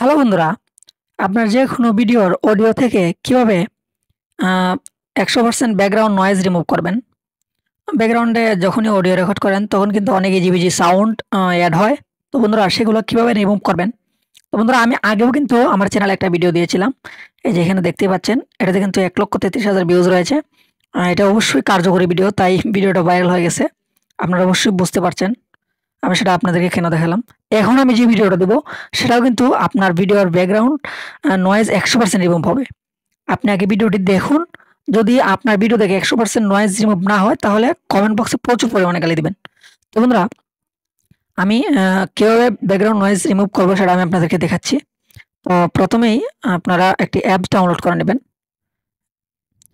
Hello বন্ধুরা, আপনার যে কোনো ভিডিওর অডিও থেকে কীভাবে একশো পার্সেন্ট ব্যাকগ্রাউন্ড নয়েজ রিমুভ করবেন? ব্যাকগ্রাউন্ডে যখনই অডিও রেকর্ড করেন, তখন কিন্তু অনেক ইজিবিজি সাউন্ড অ্যাড হয়। তো বন্ধুরা, সেগুলো কীভাবে রিমুভ করবেন? তো বন্ধুরা, আমি আগেও কিন্তু আমার চ্যানেলে একটা ভিডিও দিয়েছিলাম। এই যে এখানে দেখতে পাচ্ছেন, এটাতে কিন্তু এক লক্ষ তেত্রিশ হাজার ভিউজ রয়েছে। এটা অবশ্যই কার্যকরী ভিডিও তাই ভিডিওটা ভাইরাল হয়ে গেছে। আপনারা অবশ্যই বুঝতে পারছেন। আমি সেটা আপনাদেরকে কেন দেখালাম? এখন আমি যে ভিডিওটা দেবো, সেটাও কিন্তু আপনার ভিডিওর ব্যাকগ্রাউন্ড নয়েজ একশো পার্সেন্ট রিমুভ হবে। আপনি আগে ভিডিওটি দেখুন, যদি আপনার ভিডিও দেখে একশো পার্সেন্ট নয়েজ রিমুভ না হয়, তাহলে কমেন্ট বক্সে প্রচুর পরিমাণে গালি দেবেন। তো বন্ধুরা, আমি কীভাবে ব্যাকগ্রাউন্ড নয়েজ রিমুভ করব সেটা আমি আপনাদেরকে দেখাচ্ছি। তো প্রথমেই আপনারা একটি অ্যাপ ডাউনলোড করে নেবেন।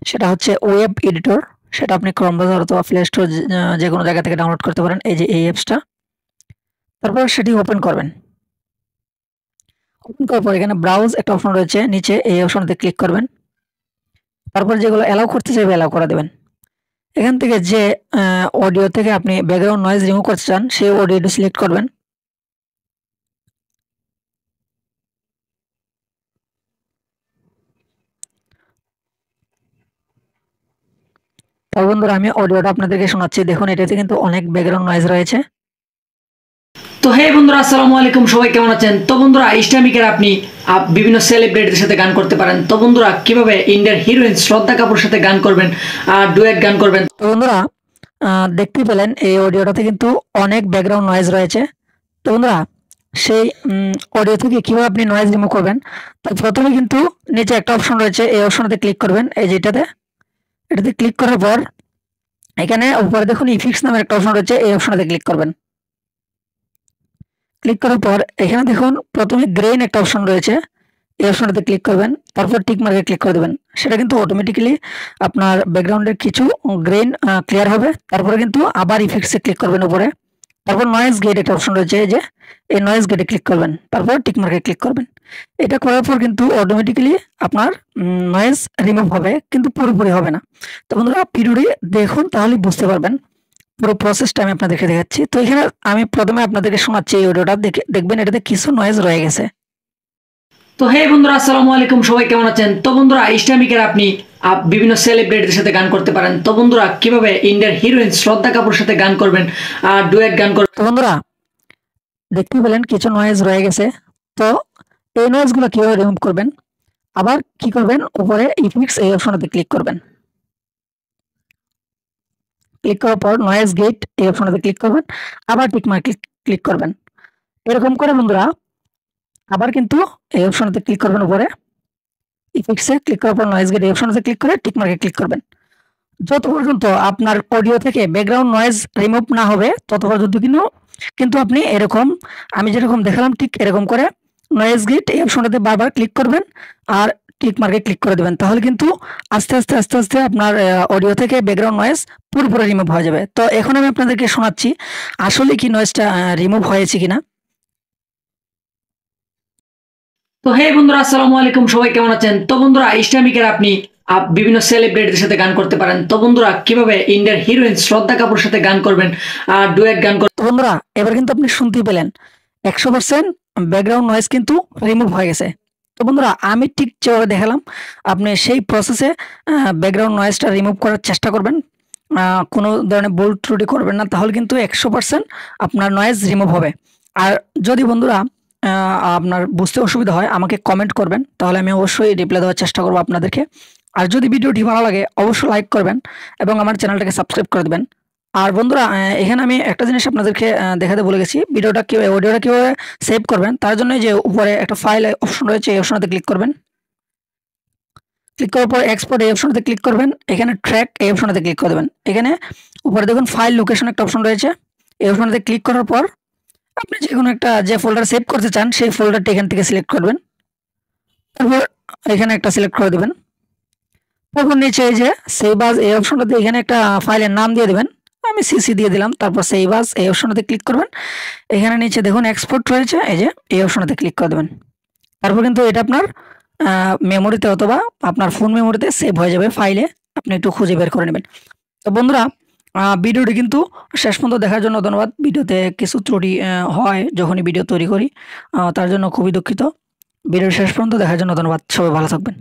সেটা হচ্ছে ওয়েব এডিটর সেটা আপনি ক্রম ব্রাউজার অথবা প্লে স্টোর যে কোনো জায়গা থেকে ডাউনলোড করতে পারেন, এই যে এই অ্যাপসটা তারপর সেটি ওপেন করবেন। ওপেন করার পর এখানে ব্রাউজ একটা অপশন রয়েছে, নিচে এই অপশনতে ক্লিক করবেন। তারপর যেগুলো অ্যালাউ করতে চাইবে অ্যালাউ করে দেবেন। এখান থেকে যে অডিও থেকে আপনি ব্যাকগ্রাউন্ড নয়েজ রিমুভ করতে চান, সেই অডিওটি সিলেক্ট করবেন। বন্ধুরা, আমি অডিওটা আপনাদেরকে শোনাচ্ছি। দেখুন, এটাতে কিন্তু অনেক ব্যাকগ্রাউন্ড নয়েজ রয়েছে। তো হে বন্ধুরা, আসসালামু আলাইকুম। সবাই কেমন আছেন? তো বন্ধুরা, ইসলামিকের আপনি বিভিন্ন সেলিব্রিটির সাথে গান করতে পারেন। তো বন্ধুরা, কীভাবে ইন্ডিয়ার হিরোইন শ্রদ্ধা কাপুর সাথে গান করবেন আর ডুয়েট গান করবেন? তো বন্ধুরা দেখতে পেলেন, এই অডিওটাতে কিন্তু অনেক ব্যাকগ্রাউন্ড নয়েজ রয়েছে। তো বন্ধুরা, সেই অডিও থেকে কীভাবে আপনি নয়েজ রিমুভ করবেন তো প্রথমে কিন্তু নিচে একটা অপশন রয়েছে, এই অপশনটাতে ক্লিক করবেন, এই যেটাতে এটাতে। ক্লিক করার পর, এখানে উপরে দেখুন ইফিক্স নামের একটা অপশন রয়েছে, এই অপশনটাতে ক্লিক করবেন। ক্লিক করার পর এখানে দেখুন প্রথমে গ্রেন একটা অপশন রয়েছে। এই অপশনটাতে ক্লিক করবেন, তারপর টিক মার্কে ক্লিক করে দেবেন। সেটা কিন্তু অটোমেটিক্যালি আপনার ব্যাকগ্রাউন্ডের কিছু গ্রেন ক্লিয়ার হবে। তারপরে কিন্তু আবার ইফেক্টসে ক্লিক করবেন উপরে। তারপর নয়েজ গেট একটা অপশন রয়েছে যে, এই নয়েজ গেটে ক্লিক করবেন। তারপর টিক মার্কে ক্লিক করবেন। এটা করার পর কিন্তু অটোমেটিক্যালি আপনার নয়েজ রিমুভ হবে, কিন্তু পুরোপুরি হবে না। তো বন্ধুরা ভিডিওটি দেখুন, তাহলেই বুঝতে পারবেন। পুরো প্রসেসটা আমি আপনাদেরকে দেখাচ্ছি। তো এখানে আমি প্রথমে আপনাদেরকে শোনাচ্ছি এই অডিওটা দেখে দেখবেন এটাতে কিছু নয়েজ রয়ে গেছে। তো হে বন্ধুরা আসসালামু আলাইকুম। সবাই কেমন আছেন? তো বন্ধুরা ইসলামিকের আপনি বিভিন্ন সেলিব্রিটির সাথে গান করতে পারেন। তো বন্ধুরা কীভাবে ইন্ডিয়ার হিরোইন শ্রদ্ধা কাপুর সাথে গান করবেন আর ডুয়েট গান করবেন তো বন্ধুরা দেখতে পেলেন কিছু নয়েজ রয়ে গেছে। তো এই নয়েজগুলো কীভাবে রিমুভ করবেন? আবার কি করবেন? উপরে ইফিক্স এই অপশনটাতে ক্লিক করবেন। ক্লিক করার পর নয়েজ গেট এই অপশনটাতে ক্লিক করবেন, আবার টিক মার্ক ক্লিক করবেন। এরকম করে বন্ধুরা, আবার কিন্তু এই অপশনটাতে ক্লিক করবেন উপরে। ইফেক্টসে ক্লিক করার পর নয়েজ গেট এই অপশনটাতে ক্লিক করে টিক মার্কে ক্লিক করবেন। যত পর্যন্ত আপনার অডিও থেকে ব্যাকগ্রাউন্ড নয়েজ রিমুভ না হবে, তত পর্যন্ত কিন্তু কিন্তু আপনি এরকম, আমি যেরকম দেখালাম ঠিক এরকম করে নয়েজ গেট এই অপশনটাতে বারবার ক্লিক করবেন। আর ক্লিক মার্কে ক্লিক করে দেবেন। তাহলে কিন্তু আস্তে আস্তে আস্তে আস্তে আপনার অডিও থেকে ব্যাকগ্রাউন্ড নয়েজ পুরোপুরি রিমুভ হয়ে যাবে। তো এখন আমি আপনাদেরকে শোনাচ্ছি আসলে কি নয়েজটা রিমুভ হয়েছে কিনা? তো হে বন্ধুরা আসসালামু আলাইকুম। সবাই কেমন আছেন? তো বন্ধুরা ইসলামিকের আপনি বিভিন্ন সেলিব্রিটির সাথে গান করতে পারেন। তো বন্ধুরা কীভাবে ইন্ডিয়ার হিরোইন শ্রদ্ধা কাপুর সাথে গান করবেন আর ডুয়েট গান করবেন বন্ধুরা এবার কিন্তু আপনি শুনতেই পেলেন। একশো পার্সেন্ট ব্যাকগ্রাউন্ড নয়েজ কিন্তু রিমুভ হয়ে গেছে। তো বন্ধুরা, আমি ঠিক যেভাবে দেখালাম, আপনি সেই প্রসেসে ব্যাকগ্রাউন্ড নয়েজটা রিমুভ করার চেষ্টা করবেন। কোনো ধরনের বোল ত্রুটি করবেন না, তাহলে কিন্তু একশো পার্সেন্ট আপনার নয়েজ রিমুভ হবে। আর যদি বন্ধুরা আপনার বুঝতে অসুবিধা হয়, আমাকে কমেন্ট করবেন, তাহলে আমি অবশ্যই রিপ্লাই দেওয়ার চেষ্টা করব আপনাদেরকে। আর যদি ভিডিওটি ভালো লাগে, অবশ্যই লাইক করবেন এবং আমার চ্যানেলটাকে সাবস্ক্রাইব করে দেবেন। আর বন্ধুরা এখানে আমি একটা জিনিস আপনাদেরকে দেখাতে বলে গেছি। ভিডিওটা কীভাবে অডিওটা কীভাবে সেভ করবেন, তার জন্য যে উপরে একটা ফাইল অপশন রয়েছে, এই অপশনটাতে ক্লিক করবেন। ক্লিক করার পর এক্সপোর্ট এই অপশনটাতে ক্লিক করবেন। এখানে ট্র্যাক এই অপশনটাতে ক্লিক করে দেবেন। এখানে উপরে দেখুন ফাইল লোকেশন একটা অপশন রয়েছে। এই অপশনটাতে ক্লিক করার পর আপনি যে কোনো একটা যে ফোল্ডার সেভ করতে চান, সেই ফোল্ডারটি এখান থেকে সিলেক্ট করবেন। তারপর এখানে একটা সিলেক্ট করে দেবেন। তারপর নিচে এই যে সেভ আজ এই অপশনটাতে এখানে একটা ফাইলের নাম দিয়ে দেবেন। আমি সিসি দিয়ে দিলাম। তারপর সেই বাস এই অপশনটাতে ক্লিক করবেন। এখানে নিচে দেখুন এক্সপোর্ট রয়েছে। এই যে, এই অপশনটাতে ক্লিক করে দেবেন। তারপর কিন্তু এটা আপনার মেমোরিতে অথবা আপনার ফোন মেমোরিতে সেভ হয়ে যাবে ফাইলে আপনি একটু খুঁজে বের করে নেবেন। তো বন্ধুরা ভিডিওটি কিন্তু শেষ পর্যন্ত দেখার জন্য ধন্যবাদ। ভিডিওতে কিছু ত্রুটি হয় যখনই ভিডিও তৈরি করি। তার জন্য খুবই দুঃখিত। ভিডিও শেষ পর্যন্ত দেখার জন্য ধন্যবাদ। সবাই ভালো থাকবেন।